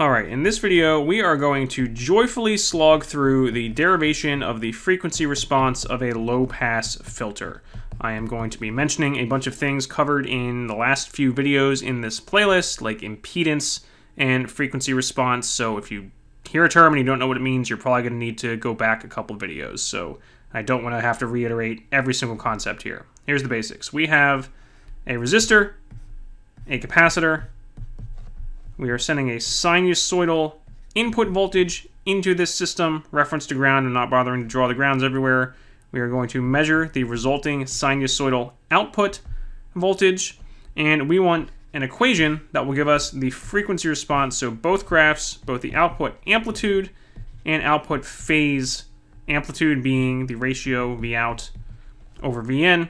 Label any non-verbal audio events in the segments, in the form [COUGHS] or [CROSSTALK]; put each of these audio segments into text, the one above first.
Alright, in this video, we are going to joyfully slog through the derivation of the frequency response of a low-pass filter. I am going to be mentioning a bunch of things covered in the last few videos in this playlist, like impedance and frequency response, so if you hear a term and you don't know what it means, you're probably going to need to go back a couple videos, so I don't want to have to reiterate every single concept here. Here's the basics. We have a resistor, a capacitor, we are sending a sinusoidal input voltage into this system, reference to ground, and not bothering to draw the grounds everywhere. We are going to measure the resulting sinusoidal output voltage, and we want an equation that will give us the frequency response. So both graphs, both the output amplitude and output phase, amplitude being the ratio V out over Vn,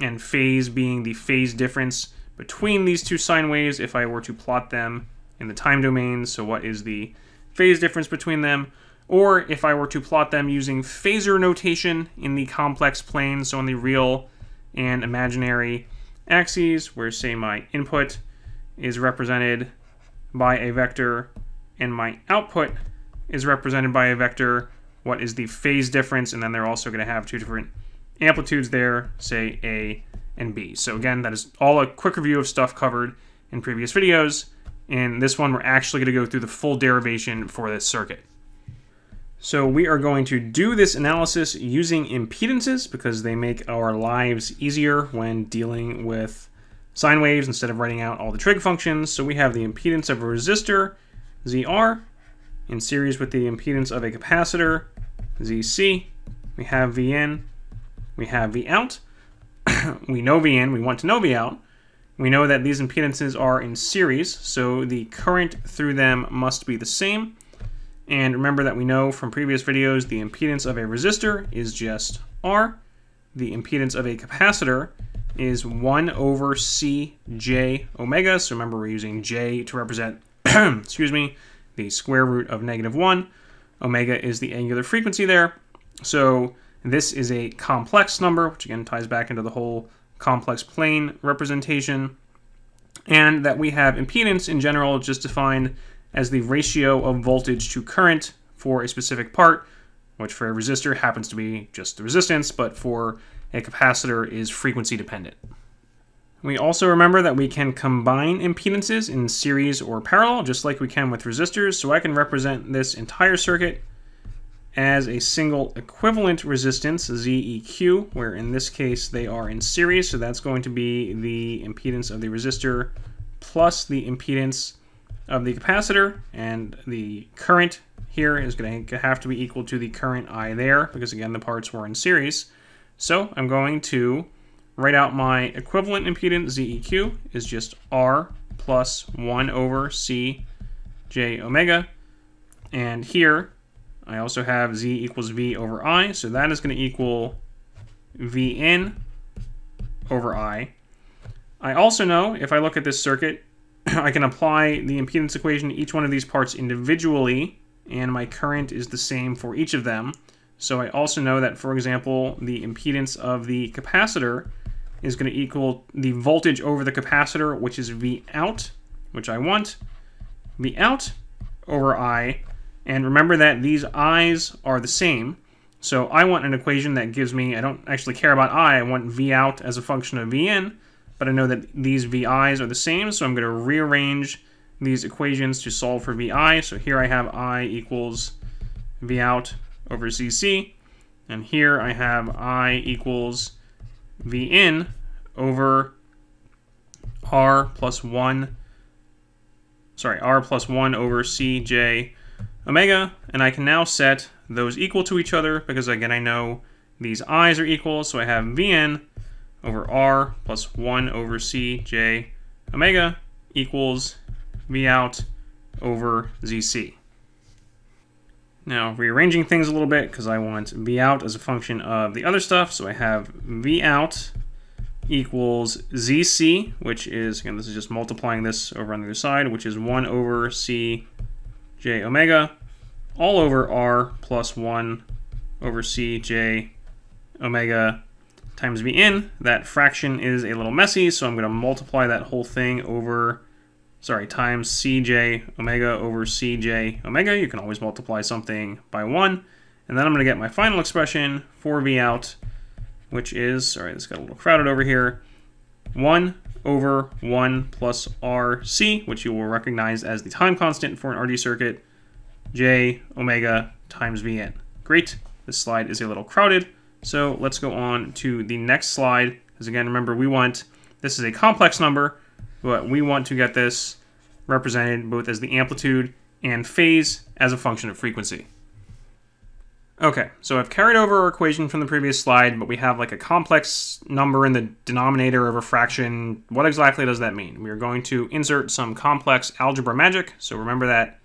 and phase being the phase difference between these two sine waves if I were to plot them in the time domain, so what is the phase difference between them, or if I were to plot them using phasor notation in the complex plane, so on the real and imaginary axes, where say my input is represented by a vector and my output is represented by a vector, what is the phase difference, and then they're also going to have two different amplitudes there, say A and B. So again, that is all a quick review of stuff covered in previous videos. In this one, we're actually going to go through the full derivation for this circuit. So we are going to do this analysis using impedances because they make our lives easier when dealing with sine waves instead of writing out all the trig functions. So we have the impedance of a resistor, ZR, in series with the impedance of a capacitor, ZC. We have VN, we have Vout. [COUGHS] we know VN, we want to know Vout. We know that these impedances are in series, so the current through them must be the same. And remember that we know from previous videos the impedance of a resistor is just R. The impedance of a capacitor is 1 over Cj omega. So remember we're using J to represent, [CLEARS THROAT] excuse me, the square root of negative 1. Omega is the angular frequency there. So this is a complex number, which again ties back into the whole complex plane representation, and that we have impedance in general just defined as the ratio of voltage to current for a specific part, which for a resistor happens to be just the resistance, but for a capacitor is frequency dependent. We also remember that we can combine impedances in series or parallel, just like we can with resistors. So I can represent this entire circuit as a single equivalent resistance, ZEQ, where in this case they are in series, so that's going to be the impedance of the resistor plus the impedance of the capacitor, and the current here is going to have to be equal to the current I there, because again the parts were in series. So I'm going to write out my equivalent impedance, ZEQ, is just R plus 1 over C j omega, and here I also have z equals v over i, so that is going to equal vn over i. I also know, if I look at this circuit, [COUGHS] I can apply the impedance equation to each one of these parts individually, and my current is the same for each of them. So I also know that, for example, the impedance of the capacitor is going to equal the voltage over the capacitor, which is V out, which I want, V out over I, and remember that these i's are the same. So I want an equation that gives me, I don't actually care about i, I want v out as a function of vn, but I know that these vi's are the same, so I'm going to rearrange these equations to solve for vi. So here I have i equals v out over zc, and here I have i equals v in over r plus 1, sorry, r plus 1 over cj omega, and I can now set those equal to each other because again I know these i's are equal, so I have vn over r plus 1 over c j omega equals v out over zc. Now, rearranging things a little bit because I want v out as a function of the other stuff, so I have v out equals zc, which is, again, this is just multiplying this over on the other side, which is 1 over c j omega all over r plus 1 over c j omega times v in. That fraction is a little messy, so I'm going to multiply that whole thing over sorry, times Cj omega over Cj omega. You can always multiply something by 1. And then I'm going to get my final expression for V out, which is, sorry, this got a little crowded over here, 1 over 1 plus RC, which you will recognize as the time constant for an RC circuit, J omega times Vn. Great. This slide is a little crowded, so let's go on to the next slide. Because again, remember, we want, this is a complex number, but we want to get this represented both as the amplitude and phase as a function of frequency. Okay, so I've carried over our equation from the previous slide, but we have like a complex number in the denominator of a fraction. What exactly does that mean? We are going to insert some complex algebra magic. So remember that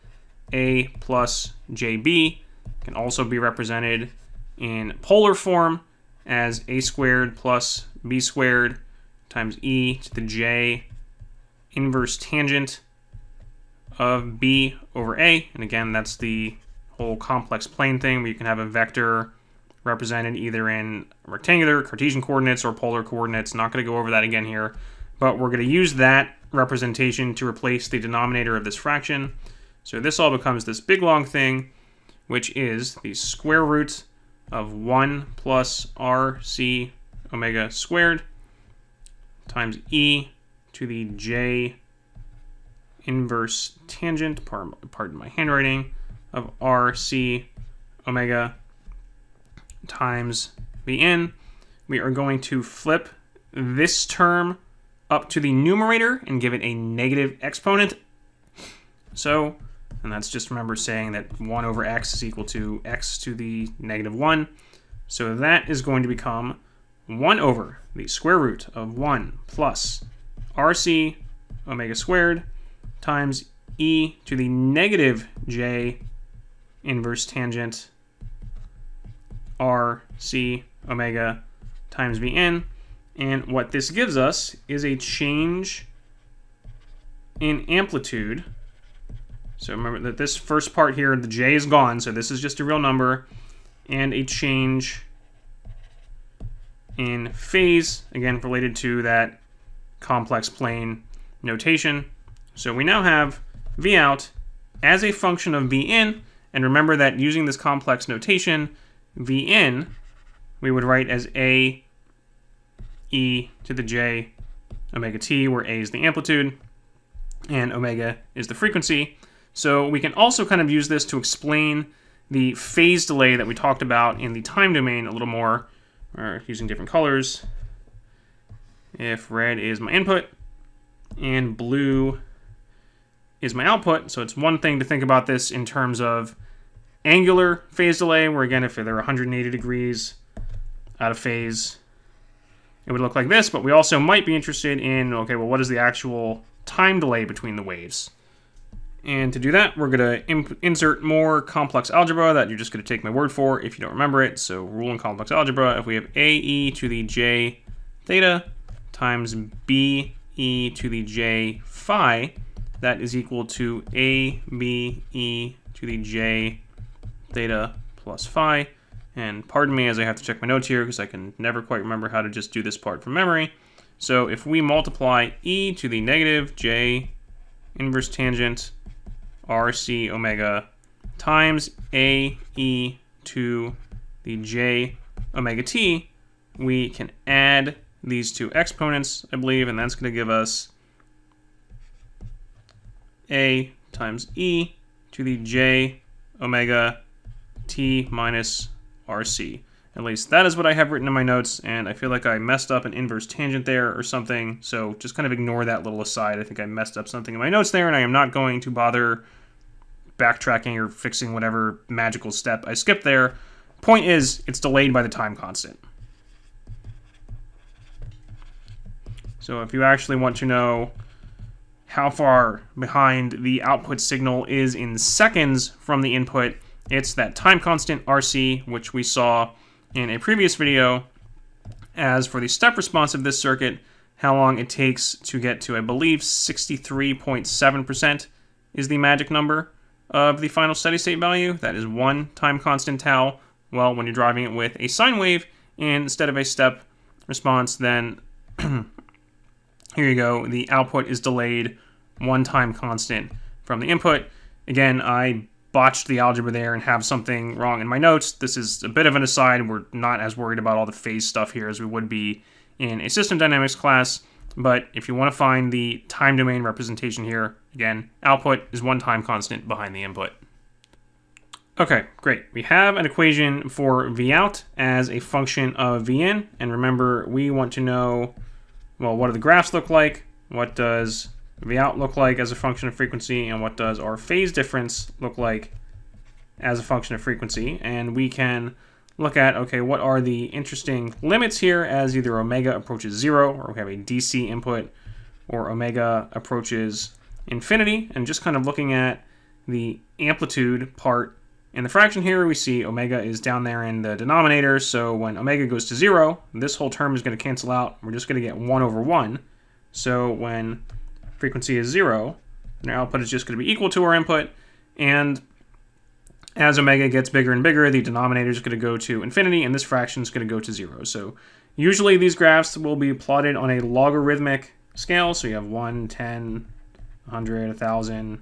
a plus jb can also be represented in polar form as a squared plus b squared times e to the j inverse tangent of b over a. And again, that's the whole complex plane thing where you can have a vector represented either in rectangular, Cartesian coordinates, or polar coordinates. Not going to go over that again here, but we're going to use that representation to replace the denominator of this fraction. So this all becomes this big long thing, which is the square root of 1 plus RC omega squared times e to the j inverse tangent, pardon my handwriting, of RC omega times Vn. We are going to flip this term up to the numerator and give it a negative exponent. So, and that's just remember saying that 1 over x is equal to x to the negative 1. So that is going to become 1 over the square root of 1 plus RC omega squared times e to the negative j inverse tangent r c omega times Vn. And what this gives us is a change in amplitude. So remember that this first part here, the j is gone, so this is just a real number, and a change in phase, again, related to that complex plane notation. So we now have V out as a function of V in, and remember that using this complex notation, Vn, we would write as A e to the j omega t, where a is the amplitude and omega is the frequency. So we can also kind of use this to explain the phase delay that we talked about in the time domain a little more, or using different colors. If red is my input and blue is my output. So it's one thing to think about this in terms of angular phase delay, where again, if they're 180 degrees out of phase, it would look like this. But we also might be interested in, okay, well, what is the actual time delay between the waves? And to do that, we're going to insert more complex algebra that you're just going to take my word for if you don't remember it. So rule in complex algebra, if we have AE to the J theta times BE to the J phi, that is equal to a b e to the j theta plus phi. And pardon me as I have to check my notes here because I can never quite remember how to just do this part from memory. So if we multiply e to the negative j inverse tangent rc omega times a e to the j omega t, we can add these two exponents, I believe, and that's going to give us a times e to the j omega t minus rc. At least that is what I have written in my notes, and I feel like I messed up an inverse tangent there or something, so just kind of ignore that little aside. I think I messed up something in my notes there, and I am not going to bother backtracking or fixing whatever magical step I skipped there. Point is, it's delayed by the time constant. So if you actually want to know how far behind the output signal is in seconds from the input. It's that time constant RC, which we saw in a previous video. As for the step response of this circuit, how long it takes to get to, I believe, 63.7% is the magic number of the final steady state value. That is one time constant tau. Well, when you're driving it with a sine wave instead of a step response, then [CLEARS THROAT] here you go, the output is delayed one time constant from the input. Again, I botched the algebra there and have something wrong in my notes. This is a bit of an aside. We're not as worried about all the phase stuff here as we would be in a system dynamics class. But if you want to find the time domain representation here, again, output is one time constant behind the input. Okay, great. We have an equation for V out as a function of V in. And remember, we want to know, well, what do the graphs look like? What does V out look like as a function of frequency? And what does our phase difference look like as a function of frequency? And we can look at, okay, what are the interesting limits here as either omega approaches zero, or we have a DC input, or omega approaches infinity, and just kind of looking at the amplitude part in the fraction here, we see omega is down there in the denominator, so when omega goes to 0, this whole term is going to cancel out. We're just going to get 1 over 1. So when frequency is 0, then our output is just going to be equal to our input, and as omega gets bigger and bigger, the denominator is going to go to infinity, and this fraction is going to go to 0. So usually these graphs will be plotted on a logarithmic scale, so you have 1, 10, 100, 1,000,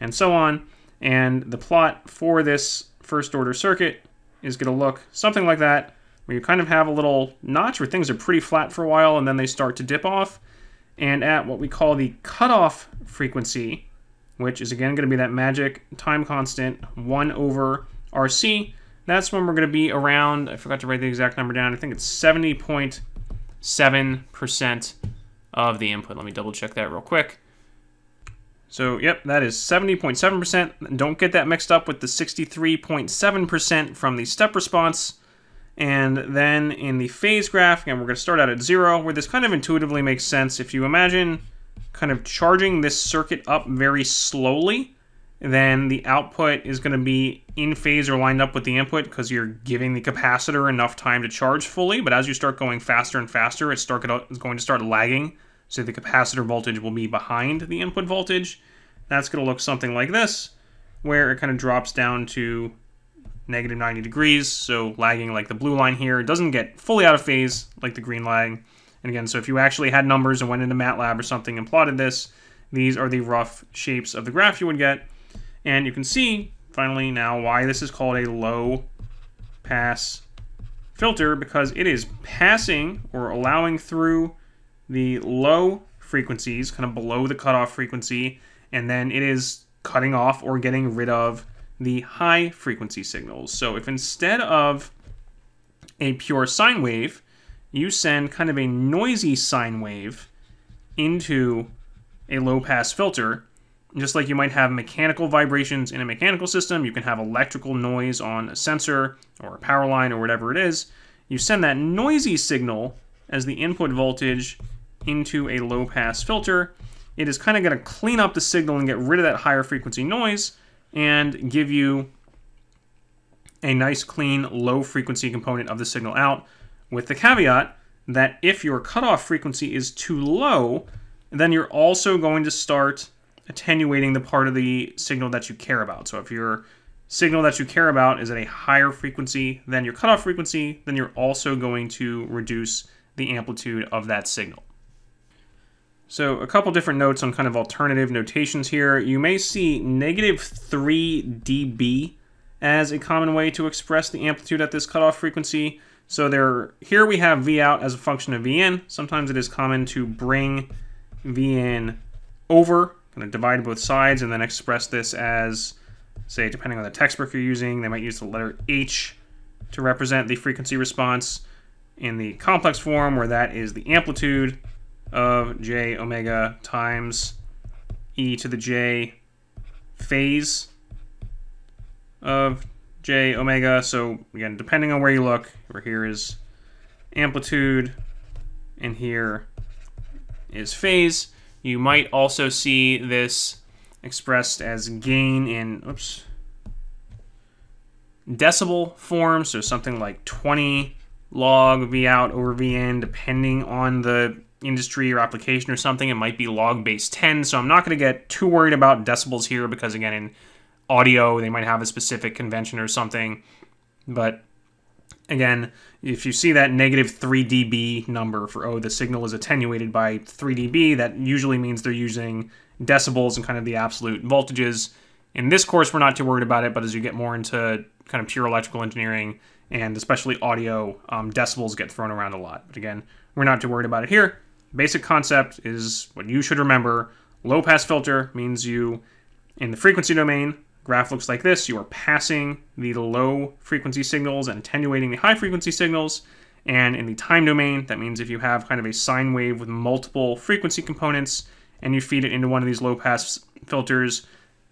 and so on. And the plot for this first order circuit is going to look something like that, where you kind of have a little notch where things are pretty flat for a while and then they start to dip off. And at what we call the cutoff frequency, which is again going to be that magic time constant 1 over RC, that's when we're going to be around, I forgot to write the exact number down, I think it's 70.7% of the input. Let me double check that real quick. So, yep, that is 70.7%. Don't get that mixed up with the 63.7% from the step response. And then in the phase graph, again, we're going to start out at zero, where this kind of intuitively makes sense. If you imagine kind of charging this circuit up very slowly, then the output is going to be in phase or lined up with the input because you're giving the capacitor enough time to charge fully. But as you start going faster and faster, it's, start, it's going to start lagging so the capacitor voltage will be behind the input voltage. That's going to look something like this, where it kind of drops down to negative 90 degrees, so lagging like the blue line here. It doesn't get fully out of phase like the green lag. And again, so if you actually had numbers and went into MATLAB or something and plotted this, these are the rough shapes of the graph you would get. And you can see, finally now, why this is called a low pass filter, because it is passing or allowing through the low frequencies, kind of below the cutoff frequency, and then it is cutting off or getting rid of the high frequency signals. So if instead of a pure sine wave, you send kind of a noisy sine wave into a low pass filter, just like you might have mechanical vibrations in a mechanical system, you can have electrical noise on a sensor or a power line or whatever it is. You send that noisy signal as the input voltage into a low pass filter, it is kind of going to clean up the signal and get rid of that higher frequency noise and give you a nice clean low frequency component of the signal out with the caveat that if your cutoff frequency is too low, then you're also going to start attenuating the part of the signal that you care about. So if your signal that you care about is at a higher frequency than your cutoff frequency, then you're also going to reduce the amplitude of that signal. So a couple different notes on kind of alternative notations here. You may see negative 3 dB as a common way to express the amplitude at this cutoff frequency. So there, here we have V out as a function of V in. Sometimes it is common to bring V in over, kind of divide both sides, and then express this as, say, depending on the textbook you're using, they might use the letter H to represent the frequency response in the complex form, where that is the amplitude, of j omega times e to the j phase of j omega. So again, depending on where you look, over here is amplitude and here is phase. You might also see this expressed as gain in oops, decibel form, so something like 20 log V out over V in, depending on the industry or application or something, it might be log base 10. So I'm not going to get too worried about decibels here because, again, in audio, they might have a specific convention or something. But again, if you see that negative 3 dB number for, oh, the signal is attenuated by 3 dB, that usually means they're using decibels and kind of the absolute voltages. In this course, we're not too worried about it, but as you get more into kind of pure electrical engineering and especially audio, um, decibels get thrown around a lot. But again, we're not too worried about it here. Basic concept is what you should remember. Low pass filter means you, in the frequency domain, graph looks like this. You are passing the low frequency signals and attenuating the high frequency signals. And in the time domain, that means if you have kind of a sine wave with multiple frequency components and you feed it into one of these low pass filters,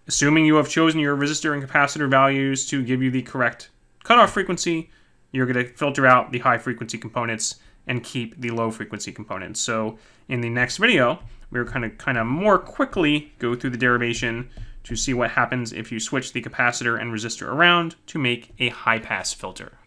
assuming you have chosen your resistor and capacitor values to give you the correct cutoff frequency, you're going to filter out the high frequency components and keep the low frequency components. So in the next video, we're going to kind of more quickly go through the derivation to see what happens if you switch the capacitor and resistor around to make a high pass filter.